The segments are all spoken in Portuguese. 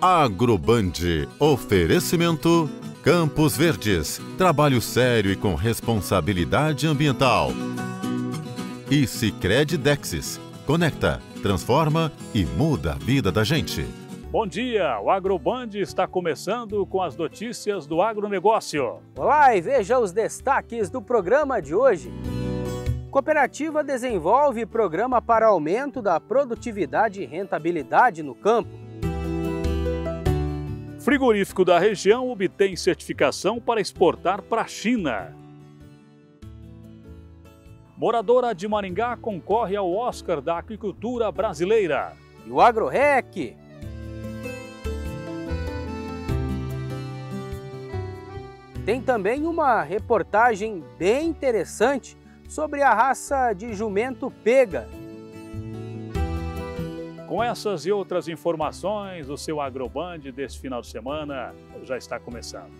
Agroband. Oferecimento Campos Verdes. Trabalho sério e com responsabilidade ambiental. E Sicredi Dexis. Conecta, transforma e muda a vida da gente. Bom dia, o Agroband está começando com as notícias do agronegócio. Olá e veja os destaques do programa de hoje. Cooperativa desenvolve programa para aumento da produtividade e rentabilidade no campo. Frigorífico da região obtém certificação para exportar para a China. Moradora de Maringá concorre ao Oscar da Aquicultura Brasileira. E o AgroRec. Tem também uma reportagem bem interessante sobre a raça de jumento pega. Com essas e outras informações, o seu Agroband deste final de semana já está começando.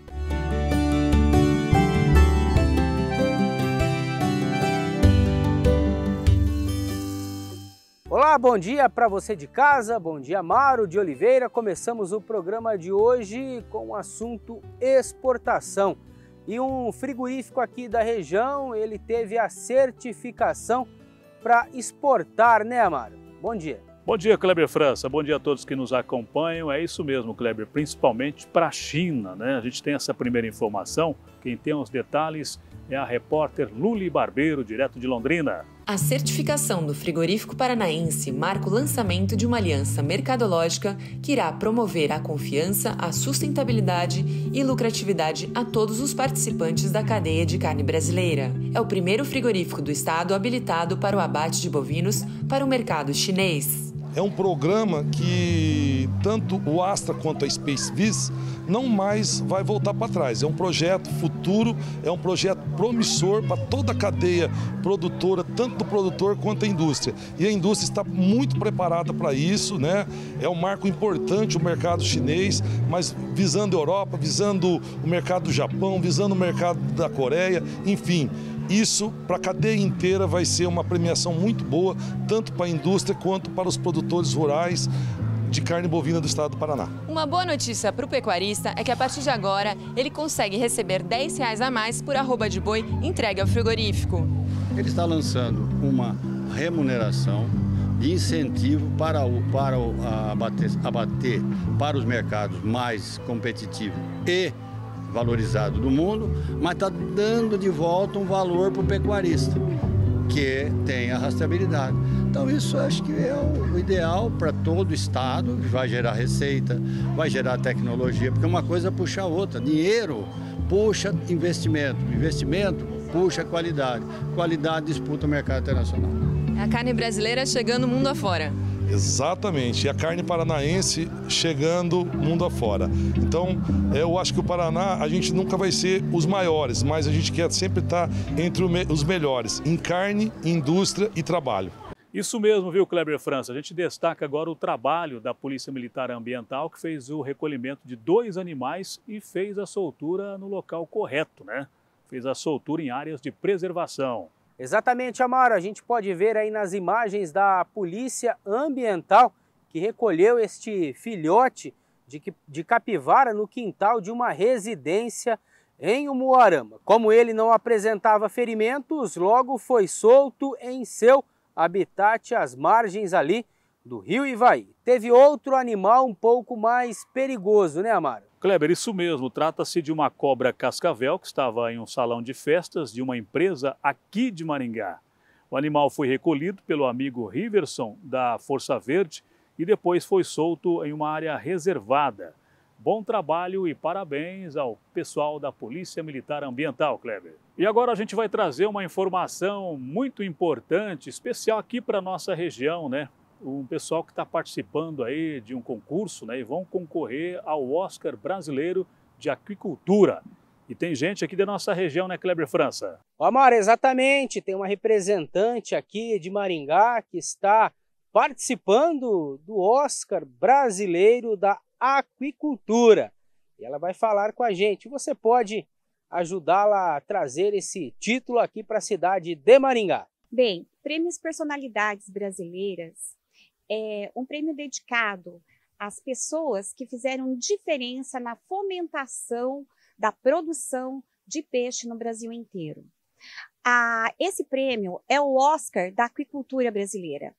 Olá, bom dia para você de casa, bom dia Maro de Oliveira. Começamos o programa de hoje com o assunto exportação. E um frigorífico aqui da região, ele teve a certificação para exportar, né, Amaro? Bom dia. Bom dia, Kleber França. Bom dia a todos que nos acompanham. É isso mesmo, Kleber, principalmente para a China, né? A gente tem essa primeira informação. Quem tem os detalhes é a repórter Luli Barbeiro, direto de Londrina. A certificação do frigorífico paranaense marca o lançamento de uma aliança mercadológica que irá promover a confiança, a sustentabilidade e lucratividade a todos os participantes da cadeia de carne brasileira. É o primeiro frigorífico do estado habilitado para o abate de bovinos para o mercado chinês. É um programa que tanto o Astra quanto a Space Vis não mais vai voltar para trás. É um projeto futuro, é um projeto promissor para toda a cadeia produtora, tanto do produtor quanto da indústria. E a indústria está muito preparada para isso, né? É um marco importante o mercado chinês, mas visando a Europa, visando o mercado do Japão, visando o mercado da Coreia, enfim. Isso, para a cadeia inteira, vai ser uma premiação muito boa, tanto para a indústria quanto para os produtores rurais de carne bovina do estado do Paraná. Uma boa notícia para o pecuarista é que a partir de agora ele consegue receber 10 reais a mais por arroba de boi entregue ao frigorífico. Ele está lançando uma remuneração de incentivo para, o, para o, abater, abater para os mercados mais competitivos e valorizado do mundo, mas está dando de volta um valor para o pecuarista, que tem a rastreabilidade. Então isso acho que é o ideal para todo o estado, vai gerar receita, vai gerar tecnologia, porque uma coisa puxa a outra. Dinheiro puxa investimento, investimento puxa qualidade, qualidade disputa o mercado internacional. A carne brasileira chegando mundo afora. Exatamente, e a carne paranaense chegando mundo afora. Então, eu acho que o Paraná, a gente nunca vai ser os maiores, mas a gente quer sempre estar entre os melhores em carne, indústria e trabalho. Isso mesmo, viu, Kleber França? A gente destaca agora o trabalho da Polícia Militar Ambiental, que fez o recolhimento de dois animais e fez a soltura no local correto, né? Fez a soltura em áreas de preservação. Exatamente, Amaro. A gente pode ver aí nas imagens da Polícia Ambiental que recolheu este filhote de, de capivara no quintal de uma residência em Umuarama. Como ele não apresentava ferimentos, logo foi solto em seu habitat às margens ali do rio Ivaí. Teve outro animal um pouco mais perigoso, né, Amaro? Kleber, isso mesmo. Trata-se de uma cobra cascavel que estava em um salão de festas de uma empresa aqui de Maringá. O animal foi recolhido pelo amigo Riverson da Força Verde e depois foi solto em uma área reservada. Bom trabalho e parabéns ao pessoal da Polícia Militar Ambiental, Kleber. E agora a gente vai trazer uma informação muito importante, especial aqui para a nossa região, né? Um pessoal que está participando aí de um concurso né, e vão concorrer ao Oscar brasileiro de aquicultura. E tem gente aqui da nossa região, né, Kleber França? Amar, exatamente. Tem uma representante aqui de Maringá que está participando do Oscar brasileiro da aquicultura. E ela vai falar com a gente. Você pode ajudá-la a trazer esse título aqui para a cidade de Maringá. Bem, prêmios personalidades brasileiras é um prêmio dedicado as pessoas que fizeram diferença na fomentação da produção de peixe no Brasil inteiro. Ah, esse prêmio é o Oscar da aquicultura brasileira.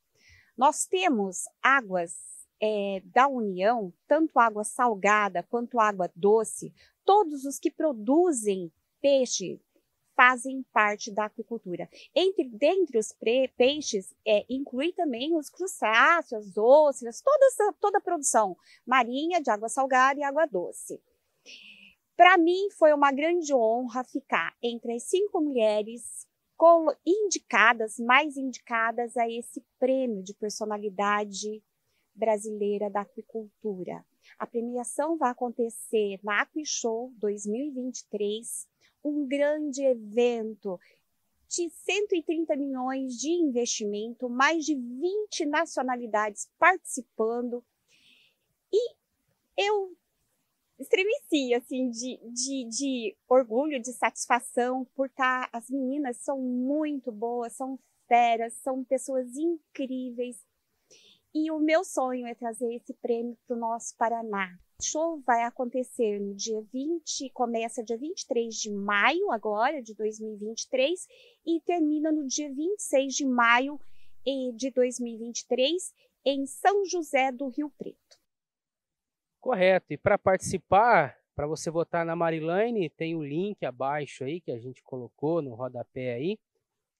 Nós temos águas é, da União, tanto água salgada quanto água doce, todos os que produzem peixe fazem parte da aquicultura. Entre dentre os peixes, é, inclui também os crustáceos, as ossos, toda, toda a produção marinha de água salgada e água doce. Para mim, foi uma grande honra ficar entre as cinco mulheres indicadas, mais indicadas a esse prêmio de personalidade brasileira da aquicultura. A premiação vai acontecer na AquiShow 2023, um grande evento de 130 milhões de investimento, mais de 20 nacionalidades participando. E eu estremeci, assim, de, de, de orgulho, de satisfação, por estar. Tá, as meninas são muito boas, são feras, são pessoas incríveis. E o meu sonho é trazer esse prêmio para o nosso Paraná. Show vai acontecer no dia 20, começa dia 23 de maio agora, de 2023, e termina no dia 26 de maio de 2023, em São José do Rio Preto. Correto. E para participar, para você votar na Marilane, tem o link abaixo aí que a gente colocou no rodapé aí.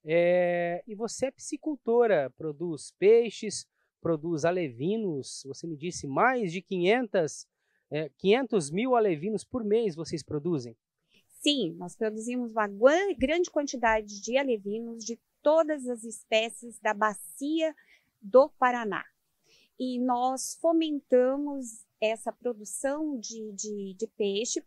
É... E você é piscicultora, produz peixes, produz alevinos. Você me disse mais de 500, é, 500 mil alevinos por mês vocês produzem? Sim, nós produzimos uma grande quantidade de alevinos de todas as espécies da bacia do Paraná. E nós fomentamos essa produção de, de, de peixe,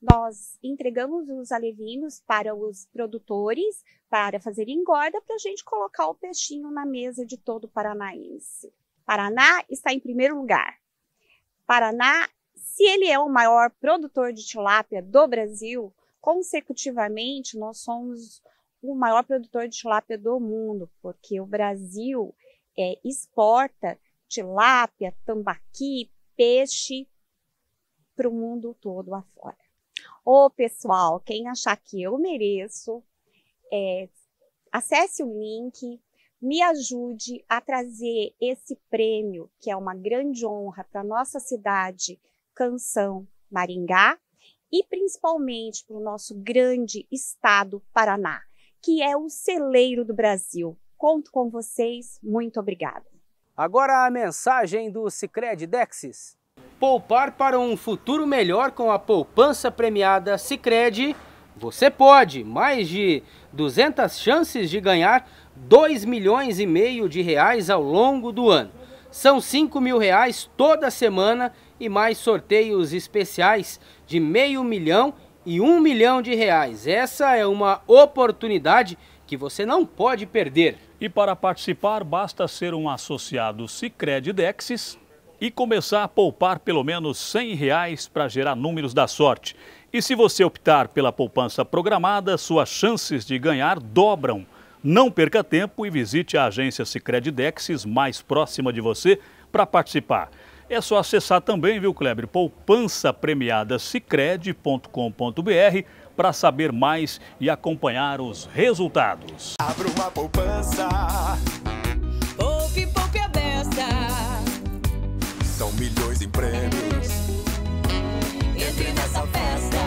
nós entregamos os alevinos para os produtores para fazer engorda para a gente colocar o peixinho na mesa de todo o paranaense. Paraná está em primeiro lugar. Paraná, se ele é o maior produtor de tilápia do Brasil, consecutivamente nós somos o maior produtor de tilápia do mundo, porque o Brasil é, exporta tilápia, tambaqui, peixe para o mundo todo afora. Ô, pessoal, quem achar que eu mereço, é, acesse o link, me ajude a trazer esse prêmio, que é uma grande honra para nossa cidade, Canção Maringá, e principalmente para o nosso grande estado Paraná, que é o celeiro do Brasil. Conto com vocês, muito obrigada. Agora a mensagem do Cicred Dexis. Poupar para um futuro melhor com a poupança premiada Cicred. Você pode, mais de 200 chances de ganhar 2 milhões e meio de reais ao longo do ano. São 5 mil reais toda semana e mais sorteios especiais de meio milhão e um milhão de reais. Essa é uma oportunidade que você não pode perder. E para participar, basta ser um associado Cicred Dexis e começar a poupar pelo menos 100 reais para gerar números da sorte. E se você optar pela poupança programada, suas chances de ganhar dobram. Não perca tempo e visite a agência Cicred Dexis mais próxima de você para participar. É só acessar também, viu, Kleber, poupança premiada cicred.com.br para saber mais e acompanhar os resultados. Abra uma poupança. Poupe, poupe a beça. São milhões em prêmios. Entre nessa festa.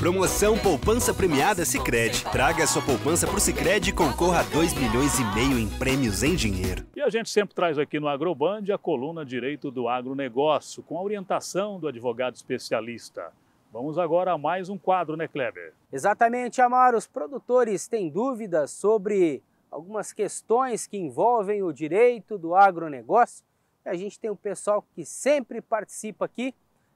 Promoção Poupança Premiada Sicredi. Traga a sua poupança para o Sicredi e concorra a 2 milhões e meio em prêmios em dinheiro. E a gente sempre traz aqui no Agroband a coluna Direito do Agronegócio, com a orientação do advogado especialista. Vamos agora a mais um quadro, né, Kleber? Exatamente, Amaro. Os produtores têm dúvidas sobre algumas questões que envolvem o direito do agronegócio. A gente tem um pessoal que sempre participa aqui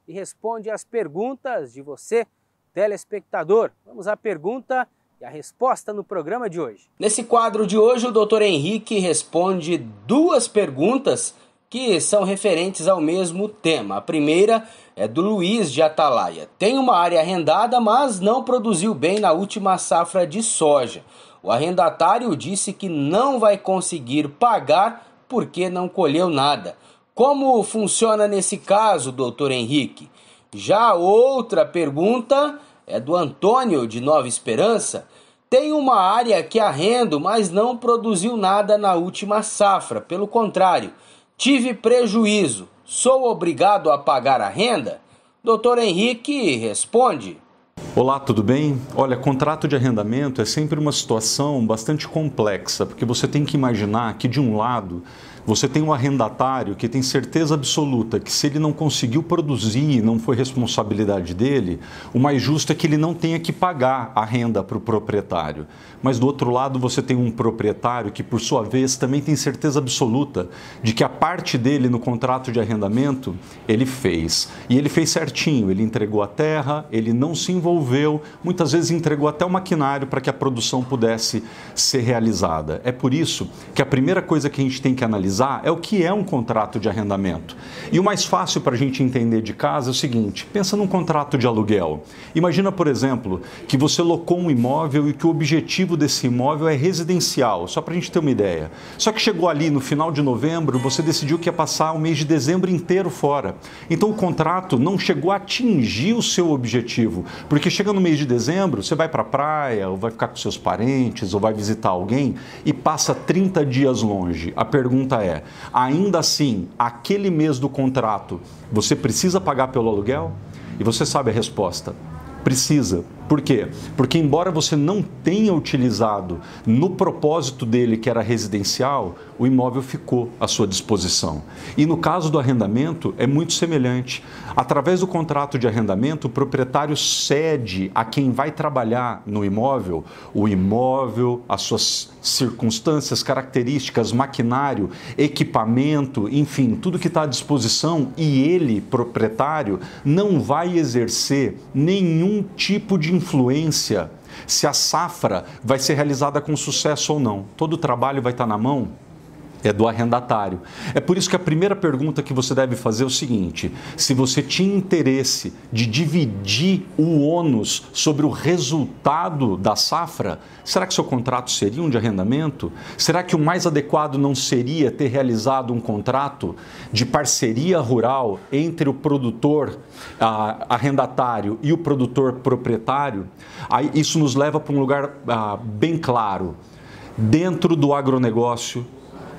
e responde às perguntas de você telespectador. Vamos à pergunta e a resposta no programa de hoje. Nesse quadro de hoje, o Dr. Henrique responde duas perguntas que são referentes ao mesmo tema. A primeira é do Luiz de Atalaia. Tem uma área arrendada, mas não produziu bem na última safra de soja. O arrendatário disse que não vai conseguir pagar porque não colheu nada. Como funciona nesse caso, doutor Henrique? Já outra pergunta é do Antônio de Nova Esperança. Tem uma área que arrendo, mas não produziu nada na última safra. Pelo contrário, tive prejuízo. Sou obrigado a pagar a renda? Doutor Henrique responde. Olá, tudo bem? Olha, contrato de arrendamento é sempre uma situação bastante complexa, porque você tem que imaginar que, de um lado, você tem um arrendatário que tem certeza absoluta que se ele não conseguiu produzir, não foi responsabilidade dele, o mais justo é que ele não tenha que pagar a renda para o proprietário. Mas do outro lado, você tem um proprietário que, por sua vez, também tem certeza absoluta de que a parte dele no contrato de arrendamento ele fez. E ele fez certinho, ele entregou a terra, ele não se envolveu, muitas vezes entregou até o maquinário para que a produção pudesse ser realizada. É por isso que a primeira coisa que a gente tem que analisar analisar é o que é um contrato de arrendamento. E o mais fácil para a gente entender de casa é o seguinte: pensa num contrato de aluguel. Imagina, por exemplo, que você locou um imóvel e que o objetivo desse imóvel é residencial, só para a gente ter uma ideia. Só que chegou ali no final de novembro, você decidiu que ia passar o mês de dezembro inteiro fora. Então o contrato não chegou a atingir o seu objetivo, porque chega no mês de dezembro, você vai para a praia, ou vai ficar com seus parentes, ou vai visitar alguém e passa 30 dias longe. A pergunta é: ainda assim, aquele mês do contrato, você precisa pagar pelo aluguel? E você sabe a resposta: precisa. Por quê? Porque, embora você não tenha utilizado no propósito dele, que era residencial, o imóvel ficou à sua disposição. E no caso do arrendamento, é muito semelhante. Através do contrato de arrendamento, o proprietário cede a quem vai trabalhar no imóvel o imóvel, as suas circunstâncias, características, maquinário, equipamento, enfim, tudo que está à disposição e ele, proprietário, não vai exercer nenhum tipo de influência se a safra vai ser realizada com sucesso ou não. Todo o trabalho vai estar na mão é do arrendatário. É por isso que a primeira pergunta que você deve fazer é o seguinte: se você tinha interesse de dividir o ônus sobre o resultado da safra, será que seu contrato seria um de arrendamento? Será que o mais adequado não seria ter realizado um contrato de parceria rural entre o produtor arrendatário e o produtor proprietário? Aí isso nos leva para um lugar ah, bem claro. Dentro do agronegócio,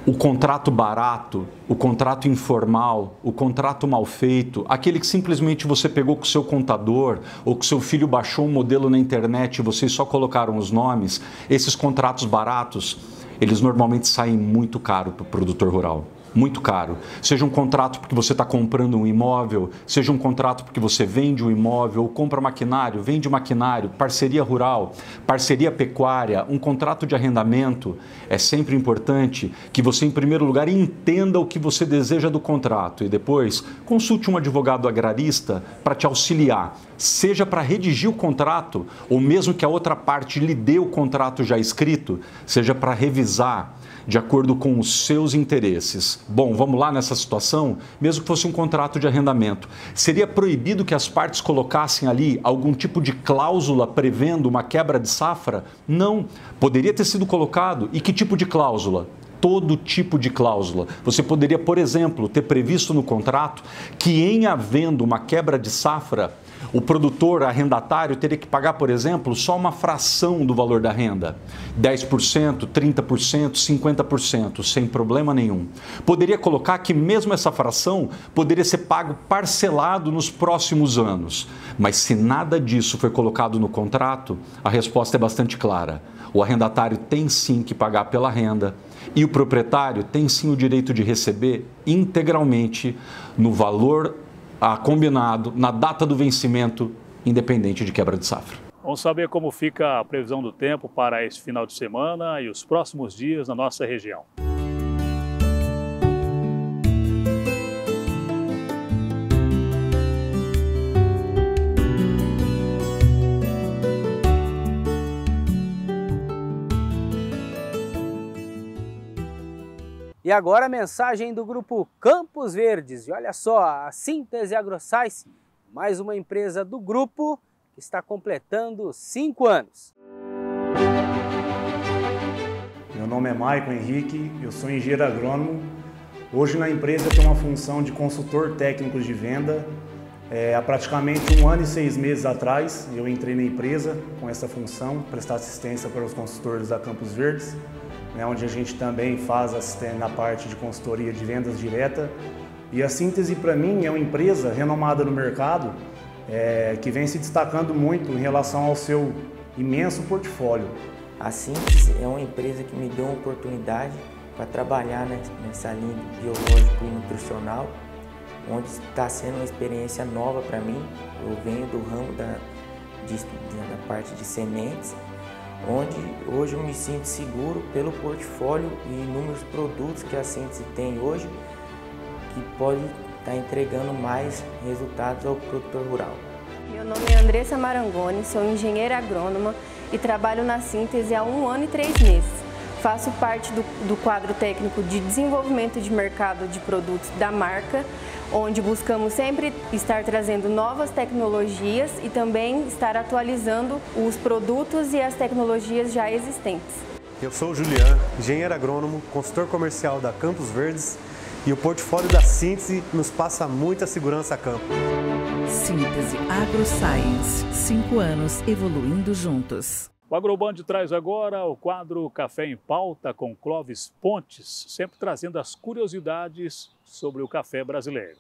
o contrato barato, o contrato informal, o contrato mal feito, aquele que simplesmente você pegou com seu contador ou que seu filho baixou um modelo na internet e vocês só colocaram os nomes, esses contratos baratos, eles normalmente saem muito caro para o produtor rural muito caro. Seja um contrato porque você está comprando um imóvel, seja um contrato porque você vende um imóvel, ou compra maquinário, vende maquinário, parceria rural, parceria pecuária, um contrato de arrendamento. É sempre importante que você, em primeiro lugar, entenda o que você deseja do contrato e depois consulte um advogado agrarista para te auxiliar, seja para redigir o contrato ou mesmo que a outra parte lhe dê o contrato já escrito, seja para revisar de acordo com os seus interesses. Bom, vamos lá nessa situação, mesmo que fosse um contrato de arrendamento. Seria proibido que as partes colocassem ali algum tipo de cláusula prevendo uma quebra de safra? Não. Poderia ter sido colocado. E que tipo de cláusula? todo tipo de cláusula. Você poderia, por exemplo, ter previsto no contrato que, em havendo uma quebra de safra, o produtor arrendatário teria que pagar, por exemplo, só uma fração do valor da renda, 10%, 30%, 50%, sem problema nenhum. Poderia colocar que mesmo essa fração poderia ser pago parcelado nos próximos anos. Mas se nada disso foi colocado no contrato, a resposta é bastante clara. O arrendatário tem sim que pagar pela renda e o proprietário tem sim o direito de receber integralmente no valor a combinado na data do vencimento, independente de quebra de safra. Vamos saber como fica a previsão do tempo para esse final de semana e os próximos dias na nossa região. E agora a mensagem do grupo Campos Verdes. E olha só, a Síntese AgroScience, mais uma empresa do grupo que está completando cinco anos. Meu nome é Maicon Henrique, eu sou engenheiro agrônomo. Hoje na empresa tenho uma função de consultor técnico de venda. É, há praticamente um ano e seis meses atrás eu entrei na empresa com essa função, prestar assistência para os consultores da Campos Verdes, né, onde a gente também faz na parte de consultoria de vendas direta. E a Síntese para mim é uma empresa renomada no mercado, é, que vem se destacando muito em relação ao seu imenso portfólio. A Síntese é uma empresa que me deu uma oportunidade para trabalhar nessa linha biológico e nutricional, onde está sendo uma experiência nova para mim. Eu venho do ramo da, de, da parte de sementes, onde hoje eu me sinto seguro pelo portfólio e inúmeros produtos que a Síntese tem hoje, que pode estar tá entregando mais resultados ao produtor rural. Meu nome é Andressa Marangoni, sou engenheira agrônoma e trabalho na síntese há um ano e três meses. Faço parte do, do quadro técnico de desenvolvimento de mercado de produtos da marca, onde buscamos sempre estar trazendo novas tecnologias e também estar atualizando os produtos e as tecnologias já existentes. Eu sou o Julian, engenheiro agrônomo, consultor comercial da Campos Verdes e o portfólio da Síntese nos passa muita segurança a campo. Síntese AgroScience. Cinco anos evoluindo juntos. O Agroband traz agora o quadro Café em Pauta com Clóvis Pontes, sempre trazendo as curiosidades sobre o café brasileiro.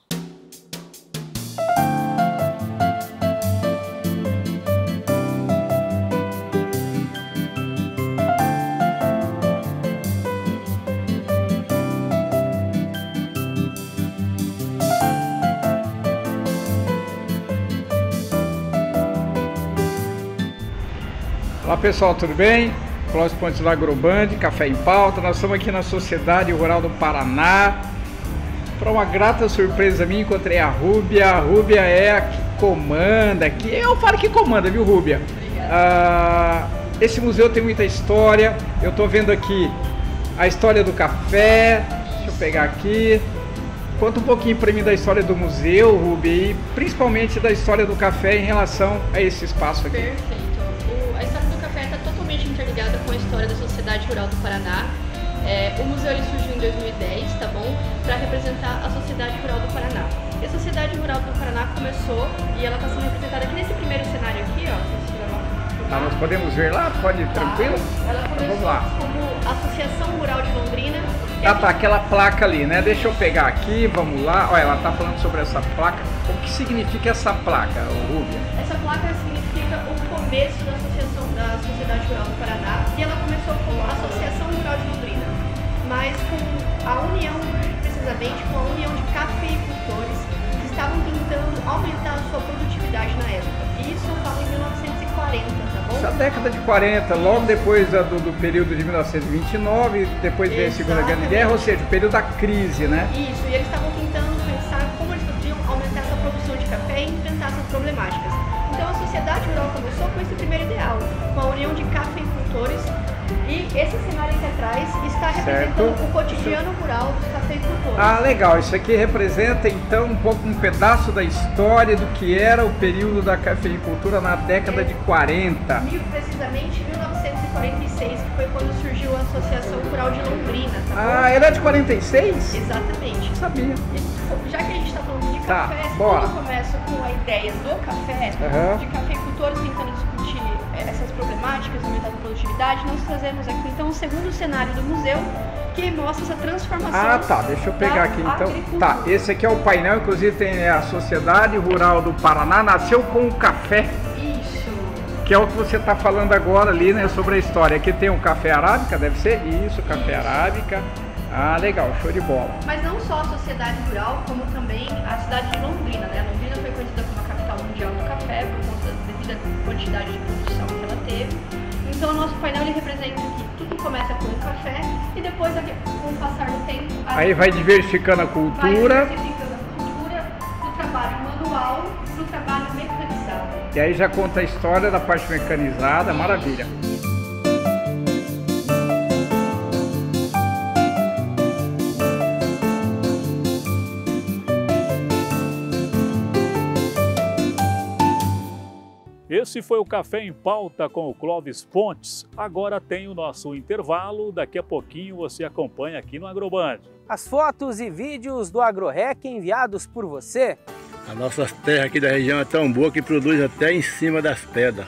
Olá pessoal, tudo bem? Clóvis Pontes do Agroband, Café em Pauta. Nós estamos aqui na Sociedade Rural do Paraná. Para uma grata surpresa minha, encontrei a Rúbia. A Rúbia é a que comanda aqui. Eu falo que comanda, viu, Rúbia? Ah, esse museu tem muita história. Eu estou vendo aqui a história do café. Deixa eu pegar aqui. Conta um pouquinho para mim da história do museu, Rúbia, e principalmente da história do café em relação a esse espaço aqui. Perfeito história da Sociedade Rural do Paraná. É, o museu ele surgiu em 2010, tá bom? Para representar a Sociedade Rural do Paraná. E a Sociedade Rural do Paraná começou e ela está sendo representada aqui nesse primeiro cenário aqui, ó. Tá, nós podemos ver lá? Pode ir tá. tranquilo? Ela começou então, vamos lá. como Associação Rural de Londrina. Ah, tá, aquela placa ali, né? Deixa eu pegar aqui, vamos lá. Olha, ela tá falando sobre essa placa. O que significa essa placa, Rúbia? Essa placa significa o começo da Associação da Sociedade Rural do Paraná e ela começou como Associação Rural de Londrina, mas com a união, precisamente com a união de cafeicultores que estavam tentando aumentar a sua produtividade na época. E isso eu falo em 1940, tá bom? Essa década de 40, logo depois do, do período de 1929, depois veio a Segunda Grande Guerra, ou seja, o período da crise, né? Isso, e eles estavam tentando pensar como eles poderiam aumentar essa produção de café e enfrentar essas problemáticas. Com esse primeiro ideal, com a união de cafeicultores e esse cenário aqui atrás está representando certo. o cotidiano rural dos cafeicultores. Ah, legal. Isso aqui representa então um pouco um pedaço da história do que era o período da cafeicultura na década é, de 40. Mil, precisamente 1946, que foi quando surgiu a Associação Rural de Londrina. Tá ah, era de 46? Exatamente. Não sabia. Já que a gente está falando de tá, café, bora. tudo começa com a ideia do café, uhum. de tentando discutir essas problemáticas, aumentar a produtividade, nós trazemos aqui então o segundo cenário do museu que mostra essa transformação. Ah, tá. Deixa eu pegar aqui então. Tá, esse aqui é o painel, inclusive tem né, a Sociedade Rural do Paraná, nasceu com o café. Isso. Que é o que você está falando agora ali, né, sobre a história. Aqui tem o café arábica, deve ser? Isso, café Isso. arábica. Ah, legal, show de bola. Mas não só a sociedade rural, como também a cidade de Londrina, né? Londrina foi conhecida como a capital mundial do café por da quantidade de produção que ela teve. Então o nosso painel ele representa que tudo começa com o café e depois, com o passar do tempo... Aí vai diversificando a cultura. Vai diversificando a cultura do trabalho manual para o trabalho mecanizado. E aí já conta a história da parte mecanizada, maravilha. Esse foi o Café em Pauta com o Clóvis Pontes. Agora tem o nosso intervalo. Daqui a pouquinho você acompanha aqui no Agroband. As fotos e vídeos do AgroRec enviados por você. A nossa terra aqui da região é tão boa que produz até em cima das pedras.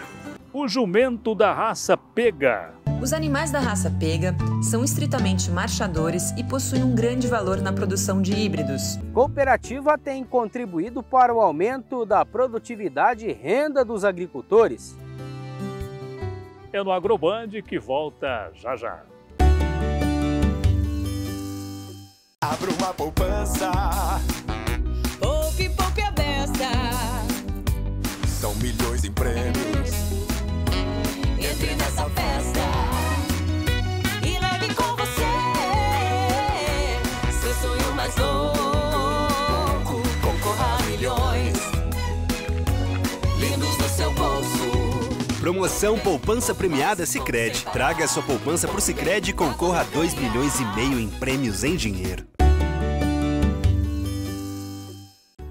O jumento da raça pega. Os animais da raça pega são estritamente marchadores e possuem um grande valor na produção de híbridos. Cooperativa tem contribuído para o aumento da produtividade e renda dos agricultores. É no Agroband que volta já já. Abra uma poupança. Poupe, poupe a beça. São milhões em prêmios. Entre nessa festa. Mais louco. Concorra a milhões. Lindos no seu bolso. Promoção Poupança Premiada Sicredi. Traga sua poupança pro Sicredi e concorra a 2 milhões e meio em prêmios em dinheiro.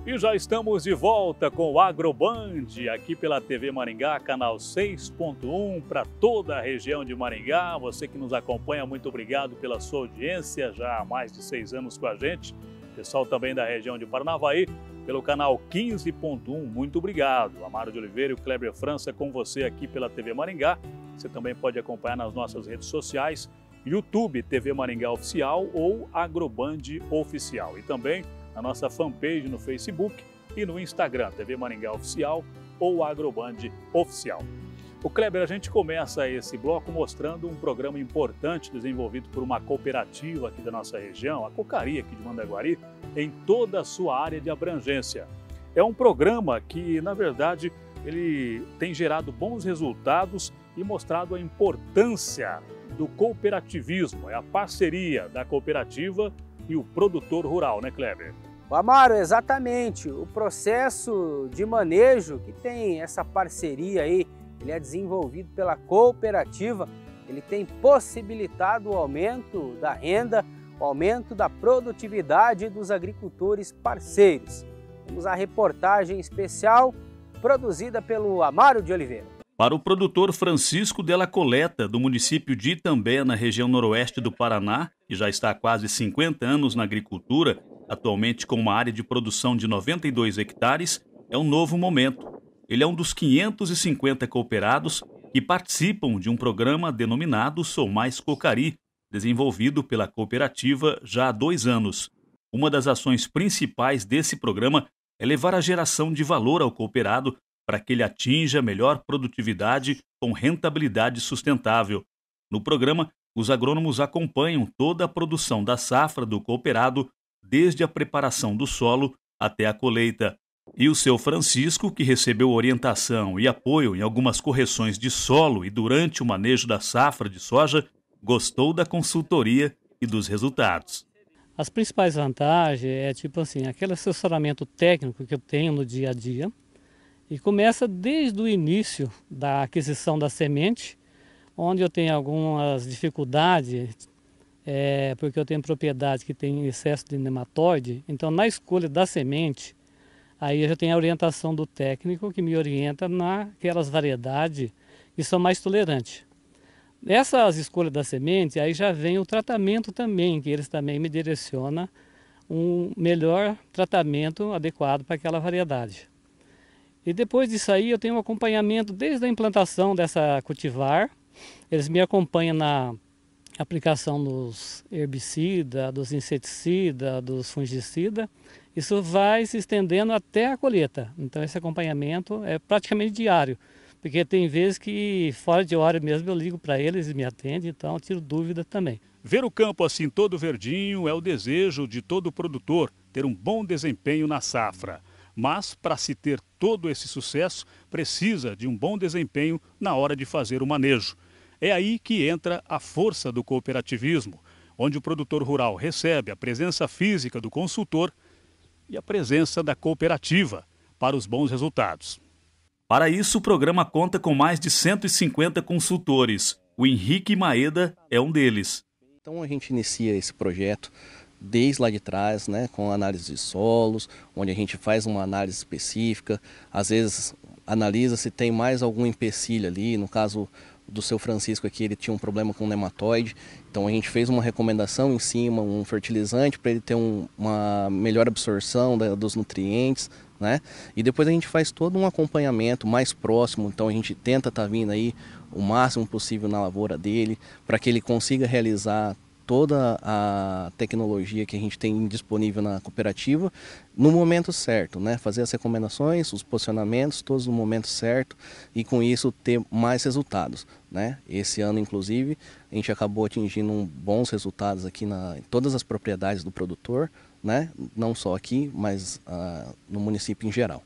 E já estamos de volta com o Agroband, aqui pela TV Maringá, canal 6.1, para toda a região de Maringá. Você que nos acompanha, muito obrigado pela sua audiência, já há mais de seis anos com a gente. Pessoal também da região de Paranavaí, pelo canal 15.1, muito obrigado. Amaro de Oliveira e o Kleber França com você aqui pela TV Maringá. Você também pode acompanhar nas nossas redes sociais, YouTube TV Maringá Oficial ou Agroband Oficial. E também na nossa fanpage no Facebook e no Instagram, TV Maringá Oficial ou Agroband Oficial. O Kleber, a gente começa esse bloco mostrando um programa importante desenvolvido por uma cooperativa aqui da nossa região, a Cocaria aqui de Mandaguari, em toda a sua área de abrangência. É um programa que, na verdade, ele tem gerado bons resultados e mostrado a importância do cooperativismo, é a parceria da cooperativa e o produtor rural, né, Kleber? O Amaro, exatamente. O processo de manejo que tem essa parceria aí, ele é desenvolvido pela cooperativa, ele tem possibilitado o aumento da renda, o aumento da produtividade dos agricultores parceiros. Vamos à reportagem especial produzida pelo Amaro de Oliveira. Para o produtor Francisco Della Coleta, do município de Itambé, na região noroeste do Paraná, que já está há quase 50 anos na agricultura, atualmente com uma área de produção de 92 hectares, é um novo momento. Ele é um dos 550 cooperados que participam de um programa denominado Sou Mais Cocari, desenvolvido pela cooperativa já há dois anos. Uma das ações principais desse programa é levar a geração de valor ao cooperado para que ele atinja melhor produtividade com rentabilidade sustentável. No programa, os agrônomos acompanham toda a produção da safra do cooperado, desde a preparação do solo até a colheita. E o seu Francisco, que recebeu orientação e apoio em algumas correções de solo e durante o manejo da safra de soja, gostou da consultoria e dos resultados. As principais vantagens é tipo assim, aquele assessoramento técnico que eu tenho no dia a dia, e começa desde o início da aquisição da semente, onde eu tenho algumas dificuldades, é, porque eu tenho propriedade que tem excesso de nematóide. Então, na escolha da semente, aí eu já tenho a orientação do técnico que me orienta naquelas variedades que são mais tolerantes. Nessas escolhas da semente, aí já vem o tratamento também, que eles também me direcionam um melhor tratamento adequado para aquela variedade. E depois disso aí eu tenho um acompanhamento desde a implantação dessa cultivar. Eles me acompanham na aplicação dos herbicidas, dos inseticidas, dos fungicidas. Isso vai se estendendo até a colheita. Então esse acompanhamento é praticamente diário. Porque tem vezes que fora de hora mesmo eu ligo para eles e me atendem, então tiro dúvida também. Ver o campo assim todo verdinho é o desejo de todo produtor, ter um bom desempenho na safra. Mas, para se ter todo esse sucesso, precisa de um bom desempenho na hora de fazer o manejo. É aí que entra a força do cooperativismo, onde o produtor rural recebe a presença física do consultor e a presença da cooperativa para os bons resultados. Para isso, o programa conta com mais de 150 consultores. O Henrique Maeda é um deles. Então a gente inicia esse projeto desde lá de trás, né, com análise de solos, onde a gente faz uma análise específica, às vezes analisa se tem mais algum empecilho ali, no caso do seu Francisco aqui, ele tinha um problema com nematóide, então a gente fez uma recomendação em cima, um fertilizante para ele ter um, uma melhor absorção da, dos nutrientes, né? E depois a gente faz todo um acompanhamento mais próximo, então a gente tenta estar tá vindo aí o máximo possível na lavoura dele, para que ele consiga realizar toda a tecnologia que a gente tem disponível na cooperativa no momento certo, né? Fazer as recomendações, os posicionamentos, todos no momento certo e com isso ter mais resultados, né? Esse ano, inclusive, a gente acabou atingindo bons resultados aqui na, em todas as propriedades do produtor, né? Não só aqui, mas uh, no município em geral.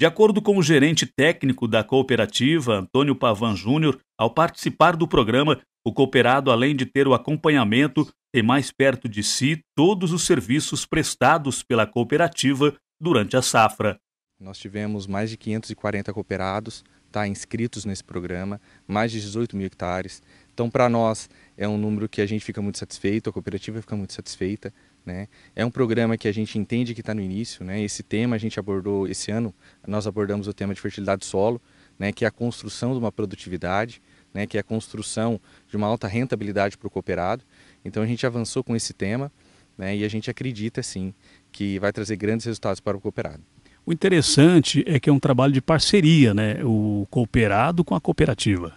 De acordo com o gerente técnico da cooperativa, Antônio Pavan Júnior, ao participar do programa, o cooperado, além de ter o acompanhamento, tem mais perto de si todos os serviços prestados pela cooperativa durante a safra. Nós tivemos mais de 540 cooperados tá, inscritos nesse programa, mais de 18 mil hectares. Então, para nós, é um número que a gente fica muito satisfeito, a cooperativa fica muito satisfeita. Né? É um programa que a gente entende que está no início. Né? Esse tema a gente abordou esse ano, nós abordamos o tema de fertilidade do solo, né? que é a construção de uma produtividade né, que é a construção de uma alta rentabilidade para o cooperado. Então a gente avançou com esse tema né, e a gente acredita sim que vai trazer grandes resultados para o cooperado. O interessante é que é um trabalho de parceria, né? o cooperado com a cooperativa.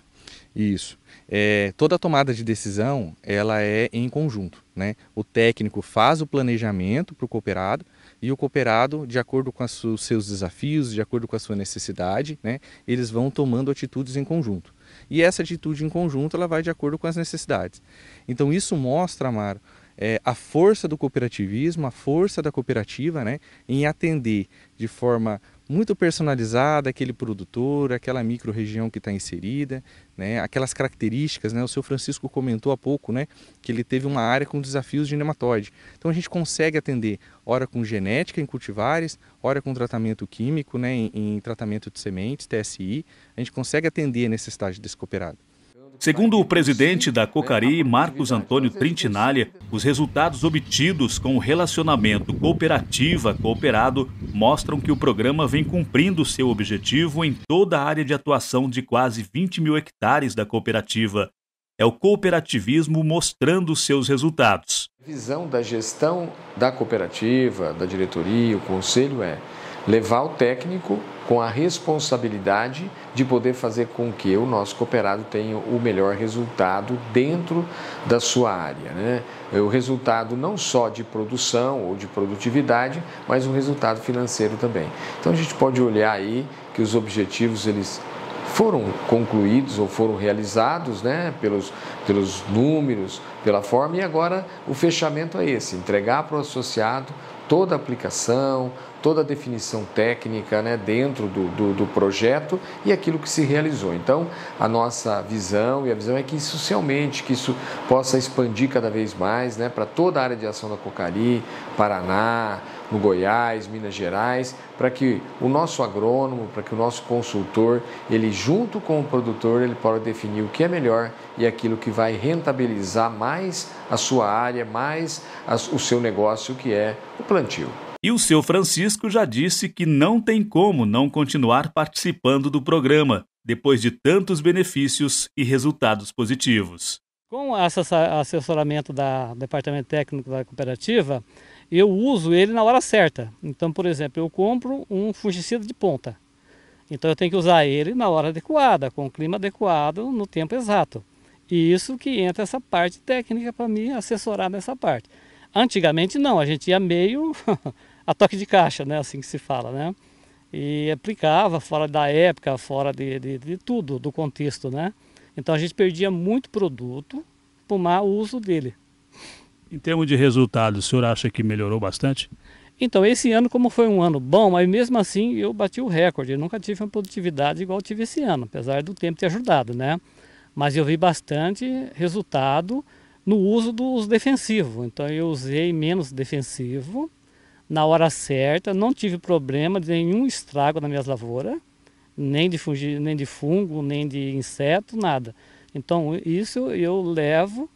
Isso. É, toda tomada de decisão ela é em conjunto. Né? O técnico faz o planejamento para o cooperado e o cooperado, de acordo com os seus desafios, de acordo com a sua necessidade, né? eles vão tomando atitudes em conjunto. E essa atitude em conjunto ela vai de acordo com as necessidades. Então isso mostra, Amaro, é, a força do cooperativismo, a força da cooperativa né, em atender de forma muito personalizada aquele produtor, aquela micro-região que está inserida, né, aquelas características. Né, o seu Francisco comentou há pouco né, que ele teve uma área com desafios de nematóide. Então a gente consegue atender, ora com genética em cultivares, ora com tratamento químico, né, em, em tratamento de sementes, TSI, a gente consegue atender a necessidade desse cooperado. Segundo o presidente da Cocari, Marcos Antônio Trintinalha, os resultados obtidos com o relacionamento cooperativa-cooperado mostram que o programa vem cumprindo seu objetivo em toda a área de atuação de quase 20 mil hectares da cooperativa. É o cooperativismo mostrando seus resultados. A visão da gestão da cooperativa, da diretoria, o conselho é levar o técnico com a responsabilidade de poder fazer com que o nosso cooperado tenha o melhor resultado dentro da sua área. Né? O resultado não só de produção ou de produtividade, mas um resultado financeiro também. Então a gente pode olhar aí que os objetivos eles foram concluídos ou foram realizados né, pelos, pelos números, pela forma, e agora o fechamento é esse: entregar para o associado toda a aplicação, toda a definição técnica né, dentro do, do, do, projeto e aquilo que se realizou. Então, a nossa visão e a visão é que socialmente, que isso possa expandir cada vez mais né, para toda a área de ação da Cocari, Paraná, no Goiás, Minas Gerais, para que o nosso agrônomo, para que o nosso consultor, ele junto com o produtor, ele possa definir o que é melhor e aquilo que vai rentabilizar mais a sua área, mais o seu negócio, que é o plantio. E o seu Francisco já disse que não tem como não continuar participando do programa, depois de tantos benefícios e resultados positivos. Com o assessoramento do Departamento Técnico da Cooperativa, eu uso ele na hora certa. Então, por exemplo, eu compro um fungicida de ponta. Então eu tenho que usar ele na hora adequada, com o clima adequado, no tempo exato. E isso que entra essa parte técnica para me assessorar nessa parte. Antigamente não, a gente ia meio a toque de caixa, né? Assim que se fala, né? E aplicava fora da época, fora de, de, de tudo, do contexto, né? Então a gente perdia muito produto por mau uso dele. Em termos de resultado, o senhor acha que melhorou bastante? Então, esse ano, como foi um ano bom, mas mesmo assim eu bati o recorde. Eu nunca tive uma produtividade igual eu tive esse ano, apesar do tempo ter ajudado, né? Mas eu vi bastante resultado no uso dos defensivos. Então, eu usei menos defensivo na hora certa, não tive problema de nenhum estrago nas minhas lavouras, nem de, fungi, nem de fungo, nem de inseto, nada. Então isso eu levo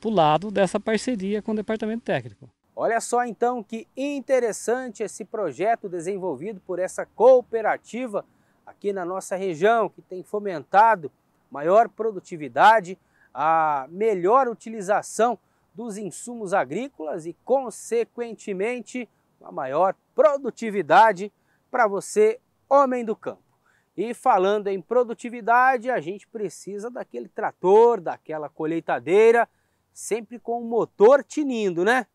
para o lado dessa parceria com o departamento técnico. Olha só então que interessante esse projeto desenvolvido por essa cooperativa aqui na nossa região, que tem fomentado maior produtividade, a melhor utilização dos insumos agrícolas e, consequentemente, uma maior produtividade para você, homem do campo. E falando em produtividade, a gente precisa daquele trator, daquela colheitadeira, sempre com o motor tinindo, né?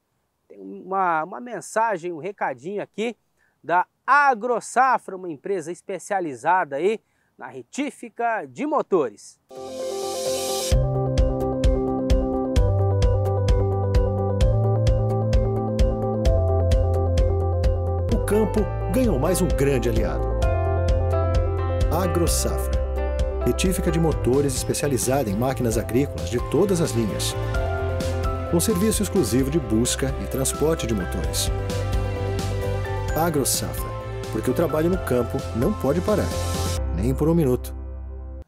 Tem uma, uma mensagem, um recadinho aqui da AgroSafra, uma empresa especializada aí na retífica de motores. Campo ganhou mais um grande aliado. AgroSafra, retífica de motores especializada em máquinas agrícolas de todas as linhas, com serviço exclusivo de busca e transporte de motores. AgroSafra, porque o trabalho no campo não pode parar, nem por um minuto.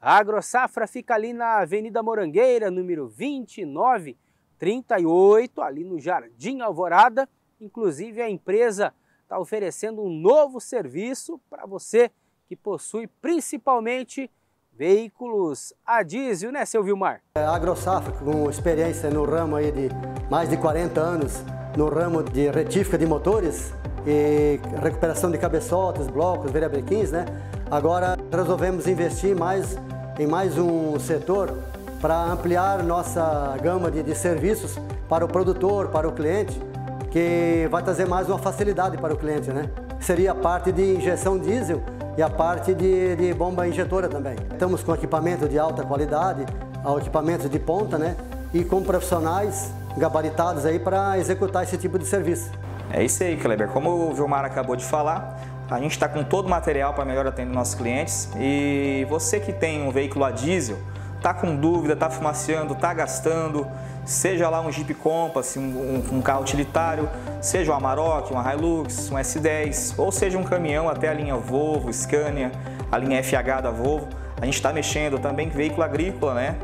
A AgroSafra fica ali na Avenida Morangueira, número 2938, ali no Jardim Alvorada. Inclusive a empresa está oferecendo um novo serviço para você que possui principalmente veículos a diesel, né, seu Vilmar? A AgroSafra, com experiência no ramo aí de mais de 40 anos, no ramo de retífica de motores e recuperação de cabeçotes, blocos, variabrequins, né? Agora resolvemos investir mais em mais um setor para ampliar nossa gama de, de serviços para o produtor, para o cliente, que vai trazer mais uma facilidade para o cliente, né? Seria a parte de injeção diesel e a parte de, de bomba injetora também. Estamos com equipamento de alta qualidade, equipamentos de ponta, né? E com profissionais gabaritados aí para executar esse tipo de serviço. É isso aí, Kleber. Como o Vilmar acabou de falar, a gente está com todo o material para melhor atender nossos clientes e você que tem um veículo a diesel, está com dúvida, está fumaciando, está gastando, seja lá um Jeep Compass, um, um, carro utilitário, seja um Amarok, uma Hilux, um S10, ou seja um caminhão até a linha Volvo, Scania, a linha FH da Volvo. A gente está mexendo também com veículo agrícola, né?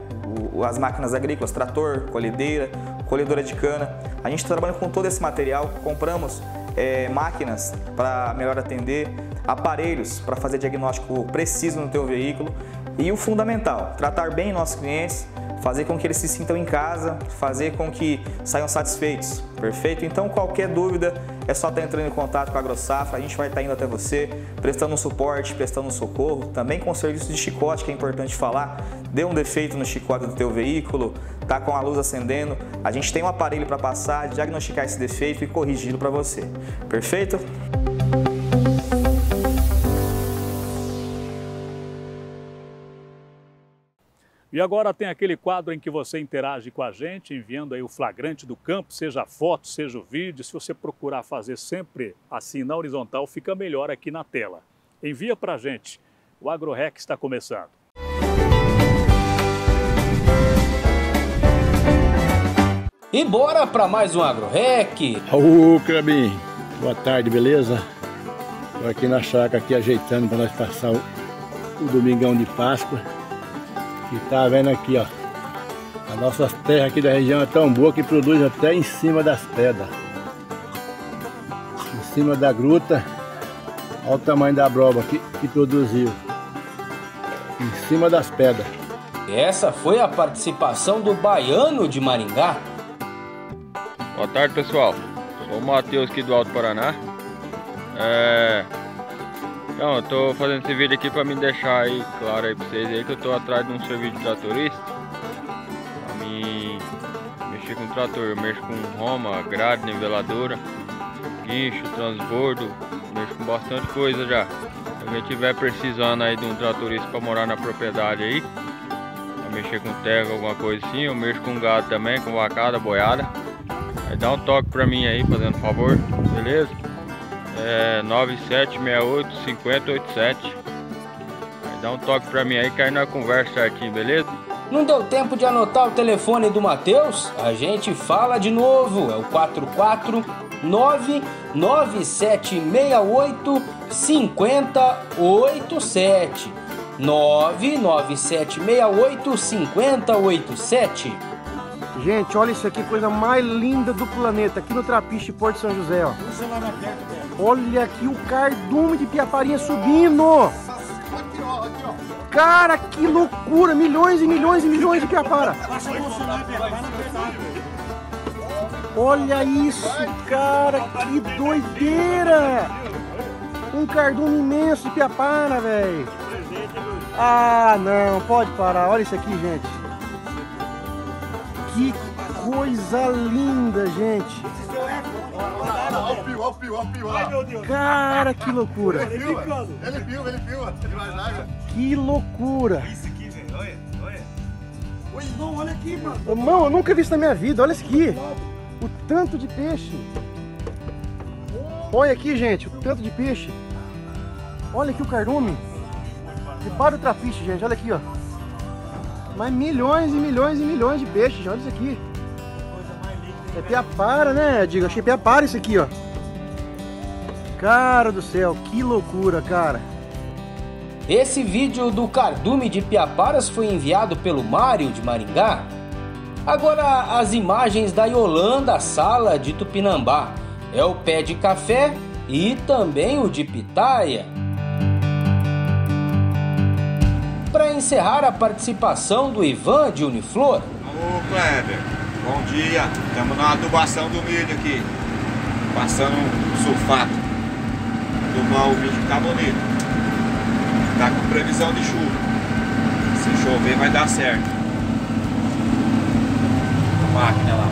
As máquinas agrícolas, trator, colhedeira, colhedora de cana. A gente está trabalhando com todo esse material, compramos é, máquinas para melhor atender, aparelhos para fazer diagnóstico preciso no teu veículo e o fundamental, tratar bem nossos clientes, fazer com que eles se sintam em casa, fazer com que saiam satisfeitos, perfeito? Então qualquer dúvida é só estar entrando em contato com a AgroSafra, a gente vai estar indo até você, prestando um suporte, prestando um socorro, também com o serviço de chicote, que é importante falar, deu um defeito no chicote do teu veículo, tá com a luz acendendo, a gente tem um aparelho para passar, diagnosticar esse defeito e corrigi-lo para você, perfeito? E agora tem aquele quadro em que você interage com a gente, enviando aí o flagrante do campo, seja a foto, seja o vídeo. Se você procurar fazer sempre assim na horizontal, fica melhor aqui na tela. Envia para a gente. O AgroRec está começando. E bora para mais um AgroRec. Ô, Crabim. Boa tarde, beleza? Estou aqui na chácara aqui ajeitando para nós passar o, o domingão de Páscoa. E tá vendo aqui, ó. A nossa terra aqui da região é tão boa que produz até em cima das pedras. Em cima da gruta. Olha o tamanho da broba que, que produziu. Em cima das pedras. Essa foi a participação do baiano de Maringá. Boa tarde, pessoal. Sou o Matheus aqui do Alto Paraná. É... Então, eu tô fazendo esse vídeo aqui para me deixar aí claro aí pra vocês aí que eu tô atrás de um serviço de tratorista. Pra mim mexer com trator, eu mexo com roma, grade, niveladora, guincho, transbordo, mexo com bastante coisa já. Se alguém tiver precisando aí de um tratorista para morar na propriedade aí, pra mexer com terra, alguma coisa assim, eu mexo com gado também, com vacada, boiada. Aí dá um toque pra mim aí, fazendo favor, beleza? É 9768-5087. Dá um toque pra mim aí que aí nós conversa certinho, beleza? Não deu tempo de anotar o telefone do Matheus? A gente fala de novo, é o 449 9768 5087. 99768 5087. Gente, olha isso aqui, coisa mais linda do planeta, aqui no Trapiche Porto São José, ó. Olha aqui o cardume de piafarinha subindo. Cara, que loucura! Milhões e milhões e milhões de piapara. Olha isso, cara, que doideira! Um cardume imenso de piapara, velho. Ah, não, pode parar. Olha isso aqui, gente. Que coisa linda, gente. Olha o pio, olha o pio, olha o pio. Ai, meu Deus. Cara, que loucura. Ele filma, ele filma, ele d'água. Que loucura. Isso aqui, velho. Olha, olha. Não, olha aqui, mano. Irmão, eu nunca vi isso na minha vida. Olha isso aqui. O tanto de peixe. Olha aqui, gente, o tanto de peixe. Olha aqui o cardume. Repara o trapiche, gente. Olha aqui, ó. Mas milhões e milhões e milhões de peixes. Olha isso aqui. É piapara, né? Digo, achei piapara isso aqui, ó. Cara do céu, que loucura, cara. Esse vídeo do cardume de piaparas foi enviado pelo Mário de Maringá. Agora as imagens da Yolanda Sala de Tupinambá. É o pé de café e também o de pitaia. Para encerrar a participação do Ivan de Uniflor. Ô Kleber, bom dia. Estamos na adubação do milho aqui. Passando sulfato. Adubar o milho tá bonito. Tá com previsão de chuva. Se chover vai dar certo. A máquina lá,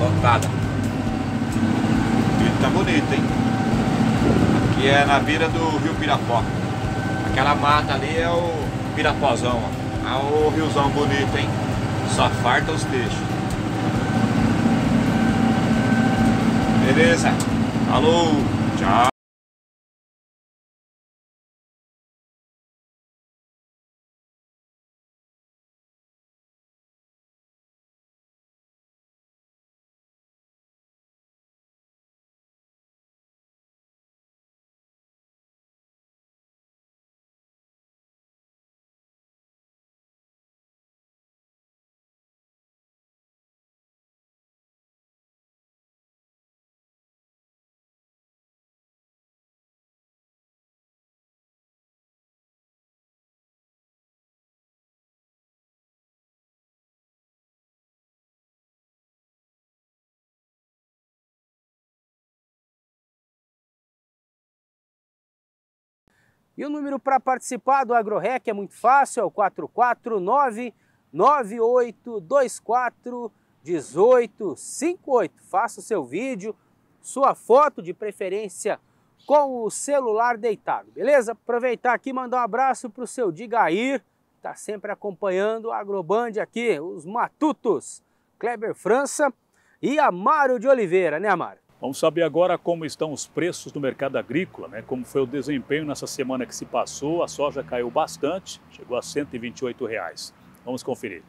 lotada. O milho tá bonito, hein? Aqui é na beira do rio Pirapó. Aquela mata ali é o Pirapózão, ó. Ah, o riozão bonito, hein? Só farta os peixes. Beleza? Alô, tchau. E o número para participar do AgroRec é muito fácil, é o 449 9824 1858. Faça o seu vídeo, sua foto de preferência com o celular deitado, beleza? Aproveitar aqui e mandar um abraço para o seu Digair, está sempre acompanhando a Agroband aqui, os Matutos, Kleber França e Amaro de Oliveira, né Amaro? Vamos saber agora como estão os preços no mercado agrícola, né? como foi o desempenho nessa semana que se passou. A soja caiu bastante, chegou a 128 reais. Vamos conferir.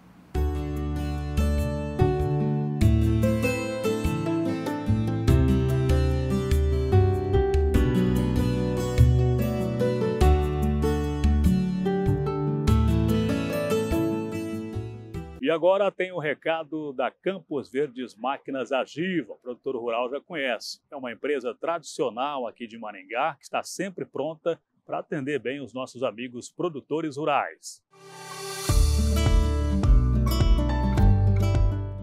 E agora tem o recado da Campos Verdes Máquinas Agiva, o produtor rural já conhece. É uma empresa tradicional aqui de Maringá, que está sempre pronta para atender bem os nossos amigos produtores rurais.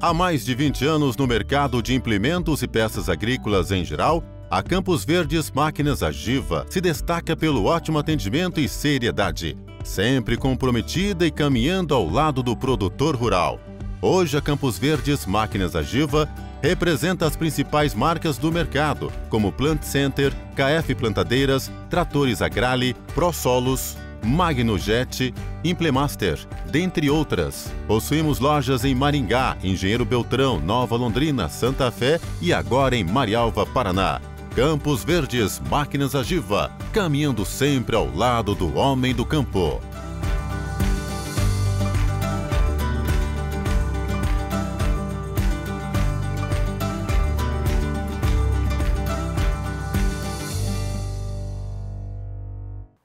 Há mais de 20 anos no mercado de implementos e peças agrícolas em geral, a Campos Verdes Máquinas Agiva se destaca pelo ótimo atendimento e seriedade sempre comprometida e caminhando ao lado do produtor rural. Hoje, a Campos Verdes Máquinas Agiva representa as principais marcas do mercado, como Plant Center, KF Plantadeiras, Tratores Agrale, ProSolos, Magnojet, Implemaster, dentre outras. Possuímos lojas em Maringá, Engenheiro Beltrão, Nova Londrina, Santa Fé e agora em Marialva, Paraná. Campos Verdes Máquinas Agiva, caminhando sempre ao lado do homem do campo.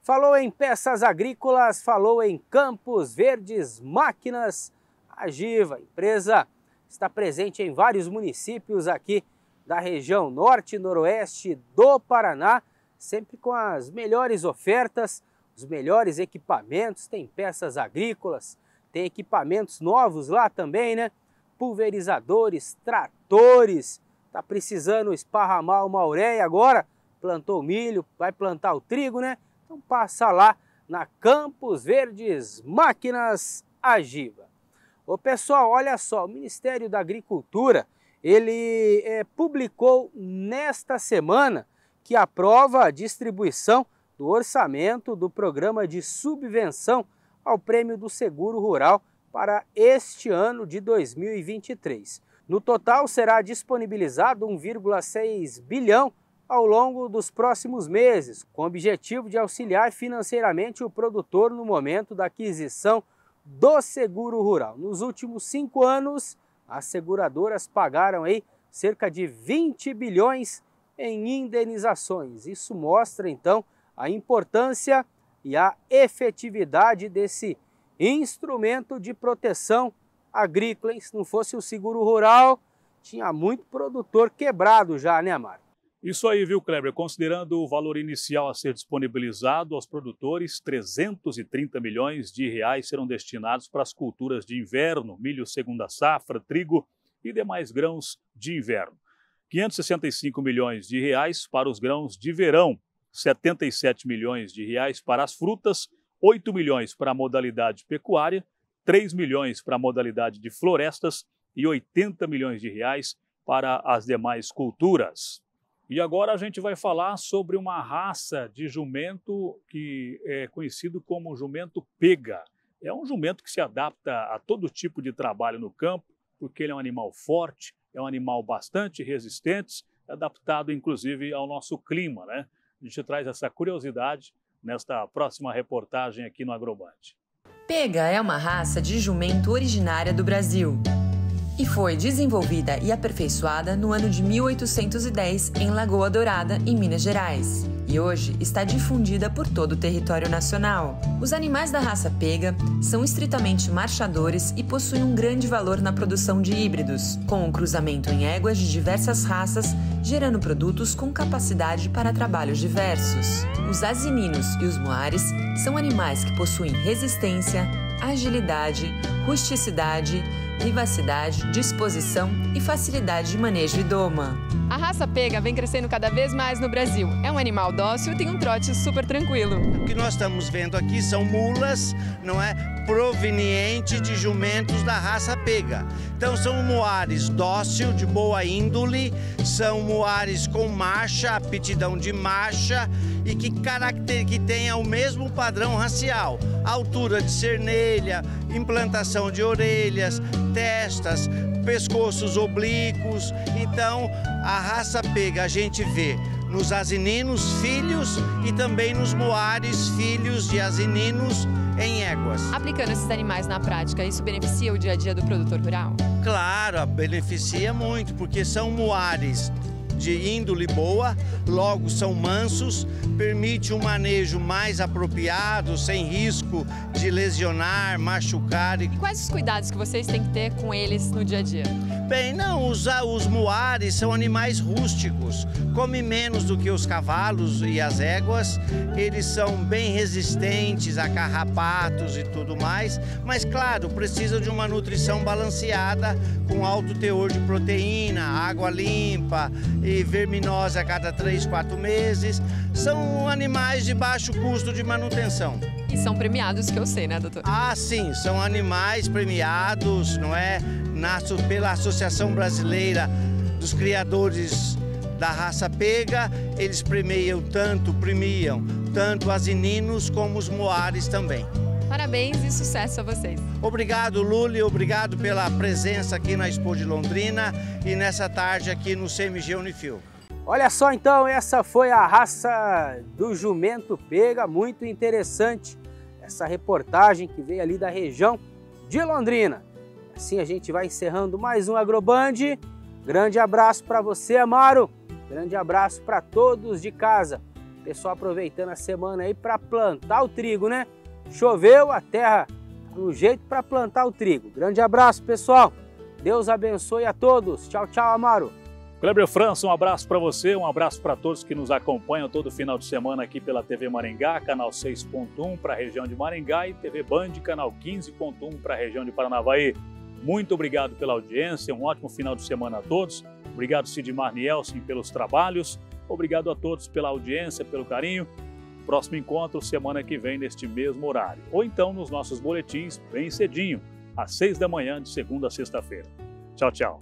Falou em peças agrícolas, falou em Campos Verdes Máquinas Agiva. empresa está presente em vários municípios aqui da região norte e noroeste do Paraná, sempre com as melhores ofertas, os melhores equipamentos, tem peças agrícolas, tem equipamentos novos lá também, né? Pulverizadores, tratores, tá precisando esparramar uma ureia agora, plantou milho, vai plantar o trigo, né? Então passa lá na Campos Verdes Máquinas Agiva. Ô pessoal, olha só, o Ministério da Agricultura, ele é, publicou nesta semana que aprova a distribuição do orçamento do programa de subvenção ao Prêmio do Seguro Rural para este ano de 2023. No total, será disponibilizado 1,6 bilhão ao longo dos próximos meses, com o objetivo de auxiliar financeiramente o produtor no momento da aquisição do seguro rural. Nos últimos cinco anos, as seguradoras pagaram aí cerca de 20 bilhões em indenizações. Isso mostra então a importância e a efetividade desse instrumento de proteção agrícola. Se não fosse o seguro rural, tinha muito produtor quebrado já, né, Amaro? Isso aí, viu, Kleber? Considerando o valor inicial a ser disponibilizado aos produtores, 330 milhões de reais serão destinados para as culturas de inverno, milho segunda safra, trigo e demais grãos de inverno. 565 milhões de reais para os grãos de verão, 77 milhões de reais para as frutas, 8 milhões para a modalidade pecuária, 3 milhões para a modalidade de florestas e 80 milhões de reais para as demais culturas. E agora a gente vai falar sobre uma raça de jumento que é conhecido como jumento pega. É um jumento que se adapta a todo tipo de trabalho no campo, porque ele é um animal forte, é um animal bastante resistente, adaptado inclusive ao nosso clima, né? A gente traz essa curiosidade nesta próxima reportagem aqui no Agrobate. Pega é uma raça de jumento originária do Brasil e foi desenvolvida e aperfeiçoada no ano de 1810 em Lagoa Dourada, em Minas Gerais, e hoje está difundida por todo o território nacional. Os animais da raça pega são estritamente marchadores e possuem um grande valor na produção de híbridos, com o cruzamento em éguas de diversas raças, gerando produtos com capacidade para trabalhos diversos. Os asininos e os moares são animais que possuem resistência, agilidade, rusticidade, vivacidade, disposição e facilidade de manejo e doma. A raça pega vem crescendo cada vez mais no Brasil. É um animal dócil e tem um trote super tranquilo. O que nós estamos vendo aqui são mulas, não é? Proveniente de jumentos da raça pega. Então são moares dócil, de boa índole, são moares com marcha, aptidão de marcha e que, caracter, que tenha o mesmo padrão racial. Altura de cernelha, implantação de orelhas, testas, pescoços oblíquos. Então, a raça pega a gente vê nos asininos filhos e também nos moares filhos de asininos em éguas. Aplicando esses animais na prática, isso beneficia o dia a dia do produtor rural? Claro, beneficia muito, porque são moares de índole boa, logo são mansos, permite um manejo mais apropriado, sem risco de lesionar, machucar. E quais os cuidados que vocês têm que ter com eles no dia a dia? Bem, não, os, os muares são animais rústicos, comem menos do que os cavalos e as éguas, eles são bem resistentes a carrapatos e tudo mais, mas claro, precisam de uma nutrição balanceada com alto teor de proteína, água limpa e verminose a cada 3, 4 meses. São animais de baixo custo de manutenção. E são premiados, que eu sei, né, doutor? Ah, sim, são animais premiados, não é? Na, pela Associação Brasileira dos Criadores da Raça Pega, eles premiam tanto, premiam tanto asininos como os moares também. Parabéns e sucesso a vocês. Obrigado, Luli, obrigado pela presença aqui na Expo de Londrina e nessa tarde aqui no CMG Unifil. Olha só então, essa foi a raça do jumento pega, muito interessante essa reportagem que veio ali da região de Londrina. Assim a gente vai encerrando mais um Agroband. Grande abraço para você, Amaro. Grande abraço para todos de casa. Pessoal aproveitando a semana aí para plantar o trigo, né? Choveu, a terra no jeito para plantar o trigo. Grande abraço, pessoal. Deus abençoe a todos. Tchau, tchau, Amaro. Kleber França, um abraço para você, um abraço para todos que nos acompanham todo final de semana aqui pela TV Maringá, canal 6.1 para a região de Maringá e TV Band, canal 15.1 para a região de Paranavaí. Muito obrigado pela audiência, um ótimo final de semana a todos. Obrigado, Sidmar Nielsen, pelos trabalhos. Obrigado a todos pela audiência, pelo carinho. Próximo encontro semana que vem neste mesmo horário. Ou então nos nossos boletins bem cedinho, às seis da manhã de segunda a sexta-feira. Tchau, tchau.